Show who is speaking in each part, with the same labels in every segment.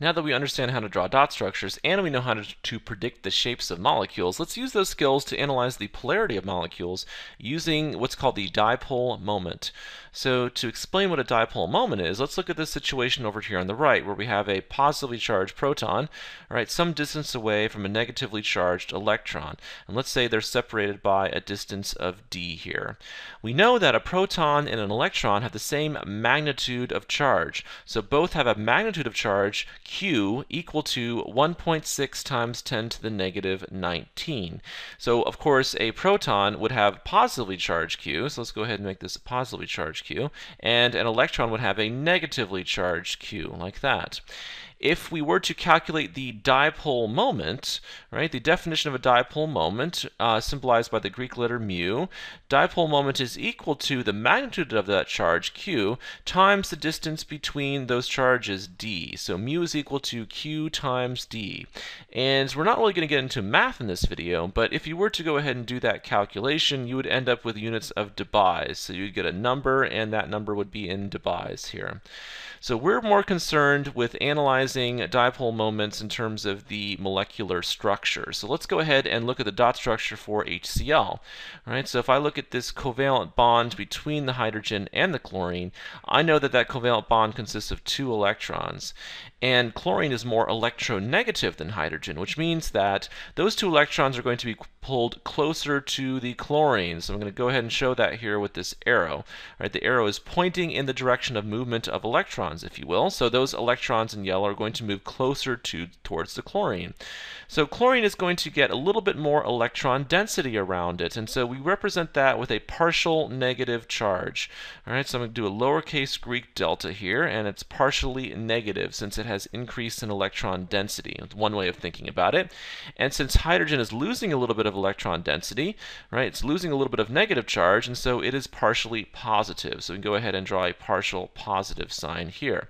Speaker 1: Now that we understand how to draw dot structures and we know how to, predict the shapes of molecules, let's use those skills to analyze the polarity of molecules using what's called the dipole moment. So to explain what a dipole moment is, let's look at this situation over here on the right where we have a positively charged proton, right, some distance away from a negatively charged electron. And let's say they're separated by a distance of d here. We know that a proton and an electron have the same magnitude of charge. So both have a magnitude of charge q equal to 1.6 times 10 to the negative 19. So of course a proton would have positively charged q, so let's go ahead and make this a positively charged q, and an electron would have a negatively charged q, like that if we were to calculate the dipole moment, right, the definition of a dipole moment, uh, symbolized by the Greek letter mu, dipole moment is equal to the magnitude of that charge, q, times the distance between those charges, d. So mu is equal to q times d. And we're not really going to get into math in this video, but if you were to go ahead and do that calculation, you would end up with units of debye. So you'd get a number, and that number would be in debye here. So we're more concerned with analyzing dipole moments in terms of the molecular structure. So let's go ahead and look at the dot structure for HCl. All right, so if I look at this covalent bond between the hydrogen and the chlorine, I know that that covalent bond consists of two electrons. And chlorine is more electronegative than hydrogen, which means that those two electrons are going to be pulled closer to the chlorine. So I'm going to go ahead and show that here with this arrow. All right, the arrow is pointing in the direction of movement of electrons, if you will. So those electrons in yellow are going to move closer to towards the chlorine. So chlorine is going to get a little bit more electron density around it, and so we represent that with a partial negative charge. All right, so I'm going to do a lowercase Greek delta here, and it's partially negative since it has increased in electron density. One way of thinking about it. And since hydrogen is losing a little bit of electron density, right, it's losing a little bit of negative charge, and so it is partially positive. So we can go ahead and draw a partial positive sign here.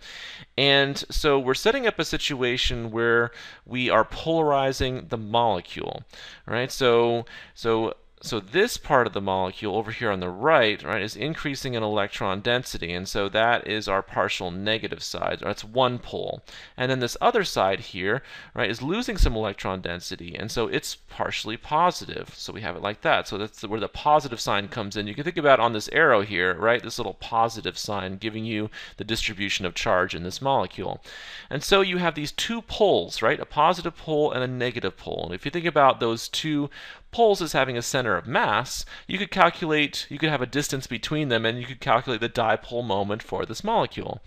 Speaker 1: And so we're setting up a situation where we are polarizing the molecule, right? So, so so this part of the molecule over here on the right, right, is increasing in electron density, and so that is our partial negative side. That's one pole. And then this other side here, right, is losing some electron density, and so it's partially positive. So we have it like that. So that's where the positive sign comes in. You can think about on this arrow here, right, this little positive sign giving you the distribution of charge in this molecule. And so you have these two poles, right, a positive pole and a negative pole. And if you think about those two poles as having a center of mass, you could calculate, you could have a distance between them and you could calculate the dipole moment for this molecule.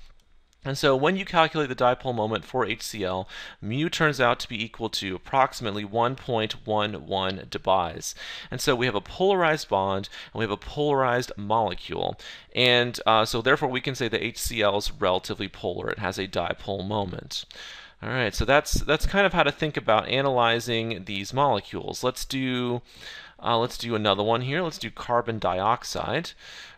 Speaker 1: And so when you calculate the dipole moment for HCl, mu turns out to be equal to approximately 1.11 debye. And so we have a polarized bond and we have a polarized molecule. And uh, so therefore we can say that HCl is relatively polar. It has a dipole moment. All right, so that's that's kind of how to think about analyzing these molecules. Let's do uh, let's do another one here. Let's do carbon dioxide.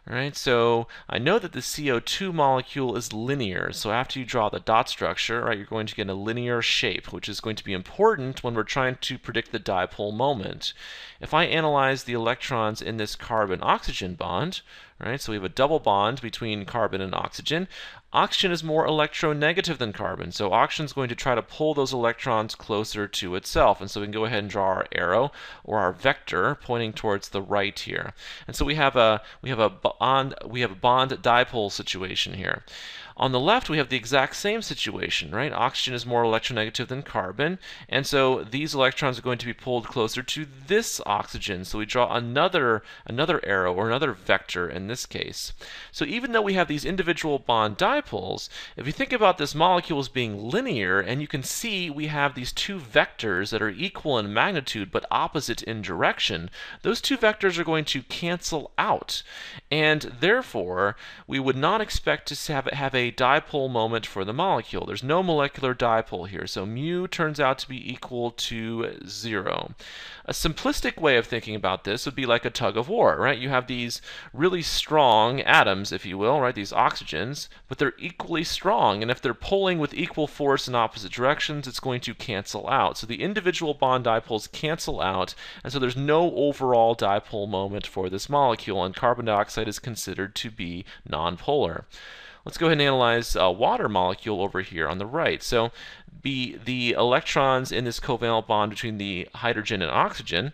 Speaker 1: All right, so I know that the CO2 molecule is linear, so after you draw the dot structure, right, you're going to get a linear shape, which is going to be important when we're trying to predict the dipole moment. If I analyze the electrons in this carbon-oxygen bond, right, so we have a double bond between carbon and oxygen, Oxygen is more electronegative than carbon, so oxygen is going to try to pull those electrons closer to itself. And so we can go ahead and draw our arrow or our vector pointing towards the right here. And so we have a we have a bond we have a bond dipole situation here. On the left, we have the exact same situation, right? Oxygen is more electronegative than carbon, and so these electrons are going to be pulled closer to this oxygen. So we draw another, another arrow or another vector in this case. So even though we have these individual bond dipoles, if you think about this molecule as being linear, and you can see we have these two vectors that are equal in magnitude but opposite in direction, those two vectors are going to cancel out. And therefore, we would not expect to have, have a dipole moment for the molecule. There's no molecular dipole here, so mu turns out to be equal to zero. A simplistic way of thinking about this would be like a tug of war, right? You have these really strong atoms, if you will, right? These oxygens, but they're equally strong, and if they're pulling with equal force in opposite directions, it's going to cancel out. So the individual bond dipoles cancel out, and so there's no overall dipole moment for this molecule, and carbon dioxide is considered to be nonpolar. Let's go ahead and analyze a water molecule over here on the right. So be the electrons in this covalent bond between the hydrogen and oxygen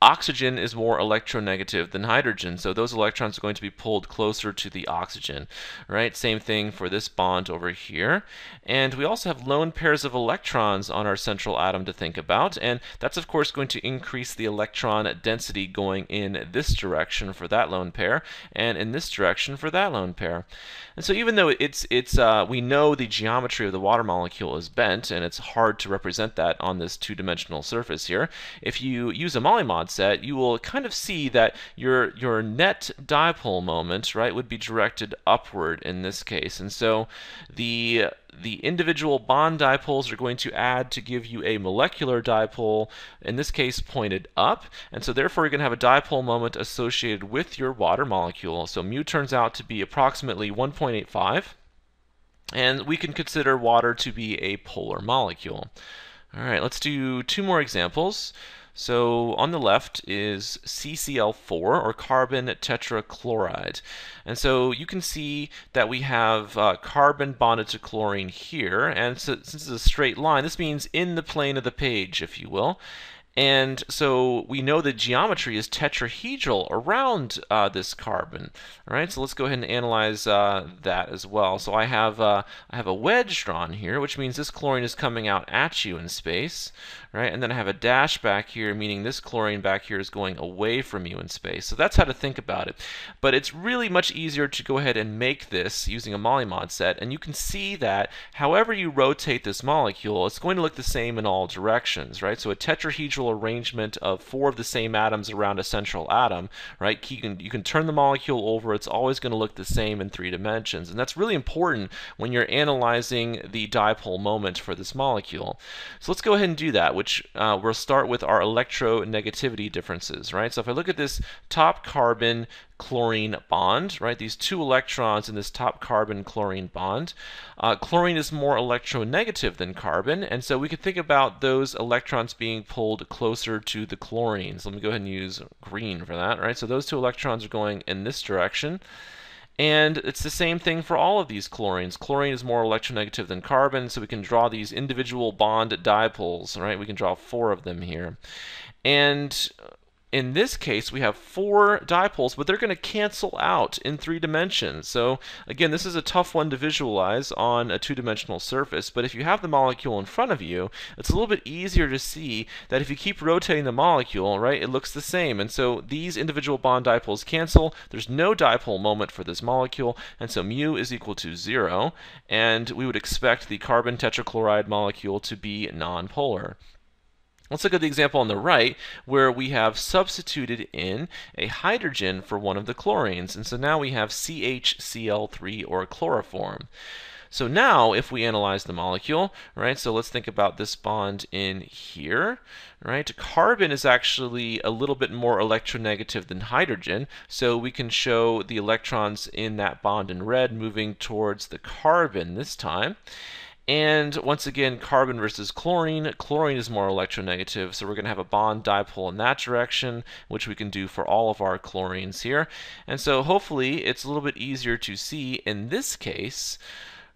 Speaker 1: Oxygen is more electronegative than hydrogen, so those electrons are going to be pulled closer to the oxygen, right? Same thing for this bond over here. And we also have lone pairs of electrons on our central atom to think about, and that's of course going to increase the electron density going in this direction for that lone pair, and in this direction for that lone pair. And so even though it's it's uh, we know the geometry of the water molecule is bent, and it's hard to represent that on this two-dimensional surface here, if you use a molymod mod set, you will kind of see that your your net dipole moment, right, would be directed upward in this case. And so the the individual bond dipoles are going to add to give you a molecular dipole, in this case pointed up, and so therefore you're going to have a dipole moment associated with your water molecule. So mu turns out to be approximately 1.85, and we can consider water to be a polar molecule. All right, let's do two more examples. So on the left is CCl4 or carbon tetrachloride. And so you can see that we have uh, carbon bonded to chlorine here. And so, since it's a straight line, this means in the plane of the page, if you will. And so we know the geometry is tetrahedral around uh, this carbon. All right, so let's go ahead and analyze uh, that as well. So I have uh, I have a wedge drawn here, which means this chlorine is coming out at you in space, right? And then I have a dash back here, meaning this chlorine back here is going away from you in space. So that's how to think about it. But it's really much easier to go ahead and make this using a molymod set, and you can see that however you rotate this molecule, it's going to look the same in all directions, right? So a tetrahedral arrangement of four of the same atoms around a central atom, right? You can, you can turn the molecule over, it's always going to look the same in three dimensions. And that's really important when you're analyzing the dipole moment for this molecule. So let's go ahead and do that, which uh, we'll start with our electronegativity differences, right? So if I look at this top carbon chlorine bond, right? These two electrons in this top carbon chlorine bond. Uh, chlorine is more electronegative than carbon, and so we could think about those electrons being pulled closer to the chlorine. So let me go ahead and use green for that, right? So those two electrons are going in this direction. And it's the same thing for all of these chlorines. Chlorine is more electronegative than carbon, so we can draw these individual bond dipoles, right? We can draw four of them here. And in this case, we have four dipoles, but they're going to cancel out in three dimensions. So again, this is a tough one to visualize on a two-dimensional surface, but if you have the molecule in front of you, it's a little bit easier to see that if you keep rotating the molecule, right, it looks the same. And so these individual bond dipoles cancel. There's no dipole moment for this molecule, and so mu is equal to zero, and we would expect the carbon tetrachloride molecule to be nonpolar. Let's look at the example on the right where we have substituted in a hydrogen for one of the chlorines. And so now we have CHCl3 or chloroform. So now if we analyze the molecule, right, so let's think about this bond in here, right? Carbon is actually a little bit more electronegative than hydrogen, so we can show the electrons in that bond in red moving towards the carbon this time. And once again, carbon versus chlorine. Chlorine is more electronegative, so we're going to have a bond dipole in that direction, which we can do for all of our chlorines here. And so hopefully it's a little bit easier to see in this case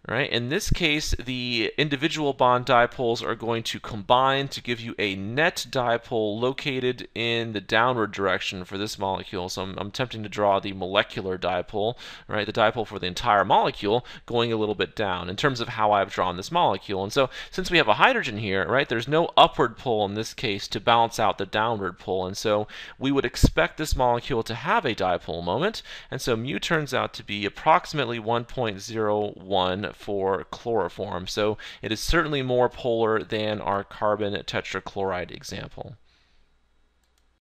Speaker 1: Right? In this case, the individual bond dipoles are going to combine to give you a net dipole located in the downward direction for this molecule. So I'm, I'm attempting to draw the molecular dipole, right? The dipole for the entire molecule going a little bit down in terms of how I've drawn this molecule. And so since we have a hydrogen here, right, there's no upward pull in this case to balance out the downward pull. And so we would expect this molecule to have a dipole moment. And so mu turns out to be approximately 1.01 for chloroform. So it is certainly more polar than our carbon tetrachloride example.